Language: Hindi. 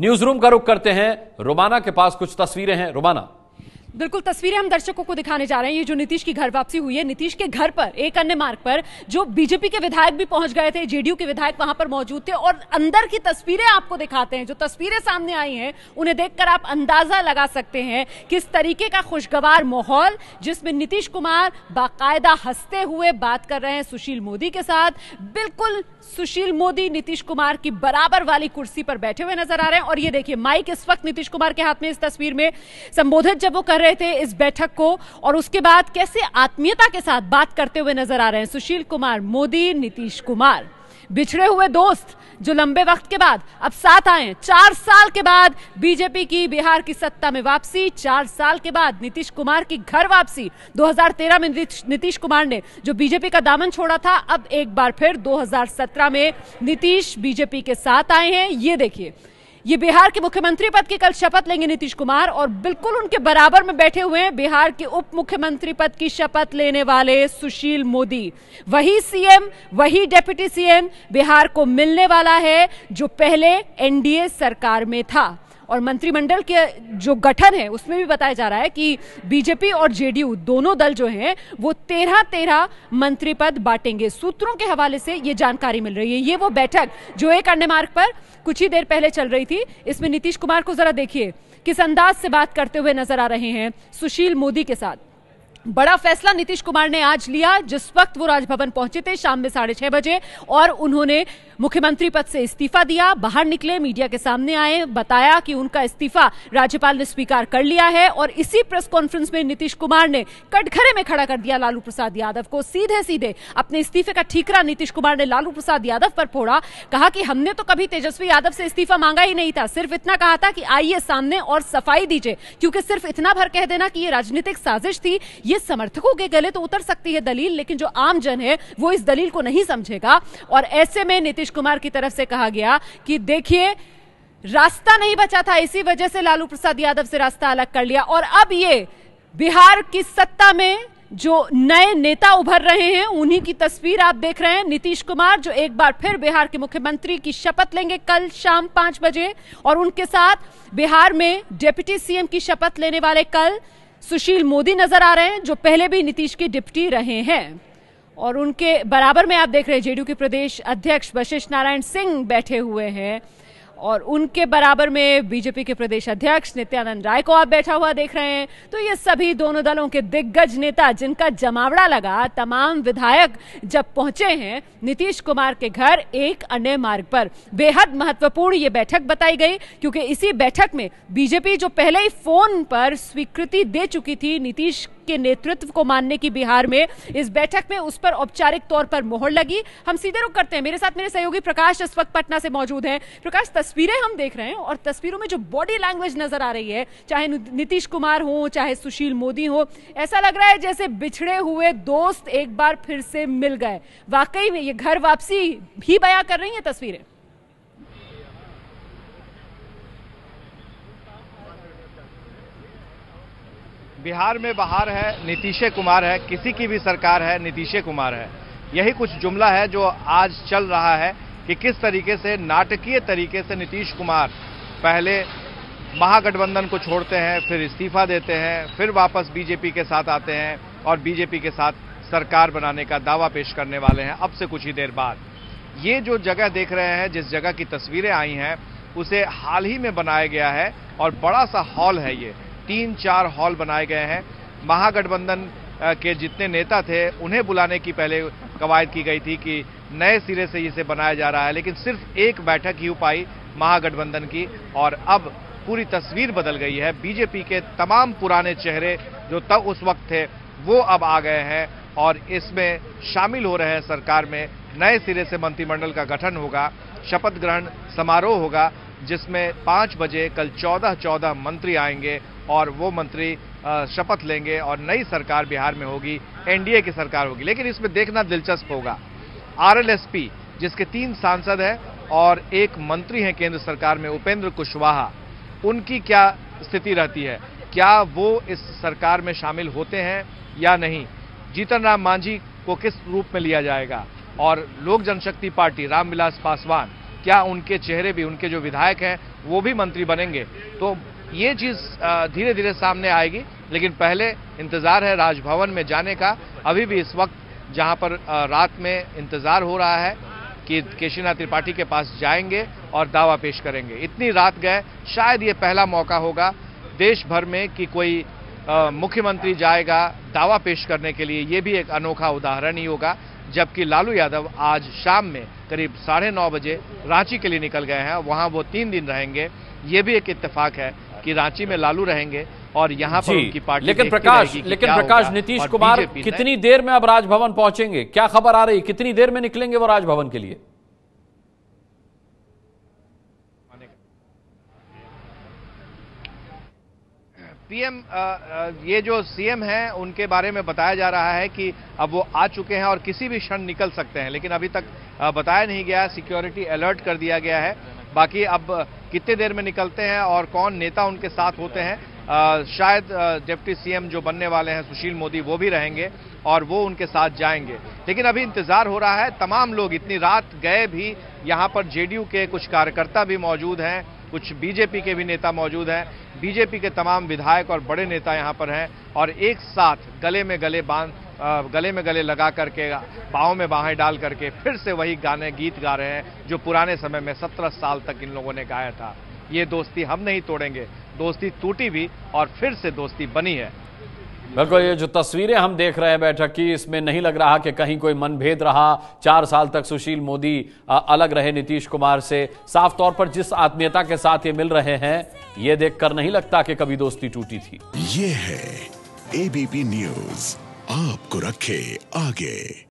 न्यूज़ रूम का रुख करते हैं। रोमाना के पास कुछ तस्वीरें हैं। रोमाना। बिल्कुल, तस्वीरें हम दर्शकों को दिखाने जा रहे हैं। ये जो नीतीश की घर वापसी हुई है, नीतीश के घर पर, एक अन्य मार्ग पर, जो बीजेपी के विधायक भी पहुँच गए थे, जेडीयू के विधायक वहाँ पर मौजूद थे, और अंदर की तस्वीरें आपको दिखाते हैं। जो तस्वीरें सामने आई हैं, उन्हें देखकर आप अंदाज़ा लगा सकते हैं किस तरीके का खुशगवार माहौल, जिसमें नीतीश कुमार बाकायदा हँसते हुए बात कर रहे हैं सुशील मोदी के साथ। बिल्कुल, सुशील मोदी नीतीश कुमार की बराबर वाली कुर्सी पर बैठे हुए नज़र आ रहे हैं। और ये देखिए, माइक इस वक्त नीतीश कुमार के हाथ में इस तस्वीर में। संबोधित जब वो कर रहे थे इस बैठक को और उसके बाद कैसे आत्मीयता के साथ बात करते हुए नज़र आ रहे हैं सुशील कुमार मोदी, नीतीश कुमार। बिछड़े हुए दोस्त जो लंबे वक्त के बाद, अब साथ आए चार साल के बाद बीजेपी की बिहार की सत्ता में वापसी, चार साल के बाद नीतीश कुमार की घर वापसी। 2013 में नीतीश कुमार ने जो बीजेपी का दामन छोड़ा था, अब एक बार फिर 2017 में नीतीश बीजेपी के साथ आए हैं। ये देखिए ये बिहार के मुख्यमंत्री पद की कल शपथ लेंगे नीतीश कुमार और बिल्कुल उनके बराबर में बैठे हुए हैं बिहार के उप मुख्यमंत्री पद की शपथ लेने वाले सुशील मोदी। वही सीएम, वही डेप्यूटी सीएम बिहार को मिलने वाला है जो पहले एनडीए सरकार में था। और मंत्रिमंडल के जो गठन है, उसमें भी बताया जा रहा है कि बीजेपी और जेडीयू दोनों दल जो हैं, वो तेरह तेरह मंत्री पद बांटेंगे। सूत्रों के हवाले से ये जानकारी मिल रही है। ये वो बैठक जो एक अन्य मार्ग पर कुछ ही देर पहले चल रही थी। इसमें नीतीश कुमार को जरा देखिए, किस अंदाज से बात करते हुए नज़र आ रहे हैं सुशील मोदी के साथ। बड़ा फैसला नीतीश कुमार ने आज लिया, जिस वक्त वो राजभवन पहुँचे थे शाम में साढ़े छह बजे, और उन्होंने मुख्यमंत्री पद से इस्तीफा दिया। बाहर निकले, मीडिया के सामने आए, बताया कि उनका इस्तीफा राज्यपाल ने स्वीकार कर लिया है, और इसी प्रेस कॉन्फ्रेंस में नीतीश कुमार ने कटघरे में खड़ा कर दिया लालू प्रसाद यादव को। सीधे सीधे अपने इस्तीफे का ठीकरा नीतीश कुमार ने लालू प्रसाद यादव पर फोड़ा। कहा कि हमने तो कभी तेजस्वी यादव से इस्तीफा मांगा ही नहीं था, सिर्फ़ इतना कहा था कि आइए सामने और सफ़ाई दीजिए, क्योंकि सिर्फ़ इतना भर कह देना कि ये राजनीतिक साजिश थी। ये समर्थकों के गले तो उतर सकती है दलील, लेकिन जो आम जन है, वो इस दलील को नहीं समझेगा। और ऐसे में नीतीश कुमार की तरफ़ से कहा गया कि देखिए, रास्ता नहीं बचा था, इसी वजह से लालू प्रसाद यादव से रास्ता अलग कर लिया। और अब ये बिहार की सत्ता में जो नए नेता उभर रहे हैं, उन्हीं की तस्वीर आप देख रहे हैं। नीतीश कुमार जो एक बार फिर बिहार के मुख्यमंत्री की शपथ लेंगे कल शाम पाँच बजे, और उनके साथ बिहार में डेप्यूटी सीएम की शपथ लेने वाले कल सुशील मोदी नज़र आ रहे हैं, जो पहले भी नीतीश के डिप्टी रहे हैं। और उनके बराबर में आप देख रहे हैं, जेडीयू के प्रदेश अध्यक्ष वशिष्ठ नारायण सिंह बैठे हुए हैं। और उनके बराबर में बीजेपी के प्रदेश अध्यक्ष नित्यानंद राय को आप बैठा हुआ देख रहे हैं। तो ये सभी दोनों दलों के दिग्गज नेता जिनका जमावड़ा लगा, तमाम विधायक जब पहुँचे हैं, नीतीश कुमार के घर एक अन्य मार्ग पर। बेहद महत्वपूर्ण ये बैठक बताई गई, क्योंकि इसी बैठक में बीजेपी जो पहले ही फ़ोन पर स्वीकृति दे चुकी थी नीतीश के नेतृत्व को मानने की बिहार में इस बैठक में उस पर औपचारिक तौर पर मोहर लगी। हम सीधे रुक करते हैं। मेरे साथ मेरे सहयोगी प्रकाश इस वक्त पटना से मौजूद हैं। प्रकाश, तस्वीरें हम देख रहे हैं और तस्वीरों में जो बॉडी लैंग्वेज नज़र आ रही है, चाहे नीतीश कुमार हो, चाहे सुशील मोदी हो, ऐसा लग रहा है जैसे बिछड़े हुए दोस्त एक बार फिर से मिल गए। वाकई में ये घर वापसी भी बया कर रही है तस्वीरें? बिहार में बाहर है, नीतीश कुमार है, किसी की भी सरकार है, नीतीश कुमार है। यही कुछ जुमला है जो आज चल रहा है कि किस तरीके से, नाटकीय तरीके से नीतीश कुमार पहले महागठबंधन को छोड़ते हैं, फिर इस्तीफा देते हैं, फिर वापस बीजेपी के साथ आते हैं और बीजेपी के साथ सरकार बनाने का दावा पेश करने वाले हैं अब से कुछ ही देर बाद। ये जो जगह देख रहे हैं, जिस जगह की तस्वीरें आई हैं, उसे हाल ही में बनाया गया है और बड़ा सा हॉल है ये। तीन चार हॉल बनाए गए हैं। महागठबंधन के जितने नेता थे, उन्हें बुलाने की पहले कवायद की गई थी कि नए सिरे से इसे बनाया जा रहा है, लेकिन सिर्फ़ एक बैठक ही हो पाई महागठबंधन की, और अब पूरी तस्वीर बदल गई है। बीजेपी के तमाम पुराने चेहरे जो तब उस वक्त थे, वो अब आ गए हैं, और इसमें शामिल हो रहे हैं सरकार में। नए सिरे से मंत्रिमंडल का गठन होगा, शपथ ग्रहण समारोह होगा जिसमें पाँच बजे कल चौदह चौदह मंत्री आएँगे और वो मंत्री शपथ लेंगे और नई सरकार बिहार में होगी, एनडीए की सरकार होगी। लेकिन इसमें देखना दिलचस्प होगा, आरएलएसपी, जिसके तीन सांसद हैं और एक मंत्री हैं केंद्र सरकार में, उपेंद्र कुशवाहा, उनकी क्या स्थिति रहती है? क्या वो इस सरकार में शामिल होते हैं या नहीं? जीतन राम मांझी को किस रूप में लिया जाएगा? और लोक जनशक्ति पार्टी, रामविलास पासवान क्या उनके चेहरे भी, उनके जो विधायक हैं, वो भी मंत्री बनेंगे? तो ये चीज़ धीरे धीरे सामने आएगी, लेकिन पहले इंतज़ार है राजभवन में जाने का। अभी भी इस वक्त जहाँ पर रात में इंतज़ार हो रहा है कि केशीनाथ त्रिपाठी के पास जाएँगे और दावा पेश करेंगे। इतनी रात गए, शायद ये पहला मौका होगा देश भर में कि कोई मुख्यमंत्री जाएगा दावा पेश करने के लिए। ये भी एक अनोखा उदाहरण ही होगा। जबकि लालू यादव आज शाम में करीब साढ़े नौ बजे रांची के लिए निकल गए हैं वहाँ वो तीन दिन रहेंगे। ये भी एक इत्तेफाक है कि रांची में लालू रहेंगे और यहाँ पर उनकी पार्टी लेकिन प्रकाश लेकिन प्रकाश नीतीश कुमार कितनी देर में अब राजभवन पहुँचेंगे? क्या खबर आ रही कितनी देर में निकलेंगे वो राजभवन के लिए? पीएम ये जो सीएम हैं, उनके बारे में बताया जा रहा है कि अब वो आ चुके हैं और किसी भी क्षण निकल सकते हैं, लेकिन अभी तक बताया नहीं गया सिक्योरिटी अलर्ट कर दिया गया है। बाकी अब कितने देर में निकलते हैं और कौन नेता उनके साथ होते हैं शायद डिप्टी सीएम जो बनने वाले हैं, सुशील मोदी, वो भी रहेंगे और वो उनके साथ जाएँगे। लेकिन अभी इंतज़ार हो रहा है, तमाम लोग, इतनी रात गए भी, यहाँ पर जेडीयू के कुछ कार्यकर्ता भी मौजूद हैं कुछ बीजेपी के भी नेता मौजूद हैं। बीजेपी के तमाम विधायक और बड़े नेता यहाँ पर हैं और एक साथ गले में गले बाँध गले में गले लगा करके, बाहों में बाहें डाल करके फिर से वही गाने, गीत गा रहे हैं, जो पुराने समय में सत्रह साल तक इन लोगों ने गाया था। ये दोस्ती हम नहीं तोड़ेंगे। दोस्ती टूटी भी और फिर से दोस्ती बनी है। बिल्कुल, ये जो तस्वीरें हम देख रहे हैं बैठक की, इसमें नहीं लग रहा कि कहीं कोई मनभेद रहा। चार साल तक सुशील मोदी अलग रहे नीतीश कुमार से। साफ़ तौर पर जिस आत्मीयता के साथ ये मिल रहे हैं, ये देखकर नहीं लगता कि कभी दोस्ती टूटी थी। ये है एबीपी न्यूज़ आपको रखे आगे।